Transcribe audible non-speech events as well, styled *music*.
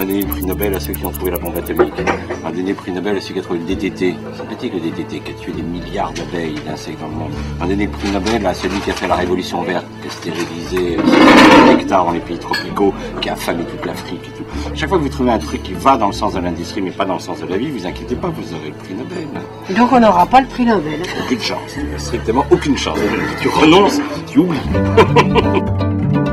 a donné le prix Nobel à ceux qui ont trouvé la bombe atomique. On a donné le prix Nobel à ceux qui ont trouvé le DDT. Sympathique le DDT qui a tué des milliards d'abeilles et d'insectes dans le monde. On a donné le prix Nobel à celui qui a fait la révolution verte, qui a stérilisé hectares euh, dans les pays tropicaux, qui a affamé toute l'Afrique et tout. Chaque fois que vous trouvez un truc qui va dans le sens de l'industrie mais pas dans le sens de la vie, vous inquiétez pas, vous aurez le prix Nobel. Donc on n'aura pas le prix Nobel. Aucune chance, strictement aucune chance. Tu renonces, tu oublies. *laughs*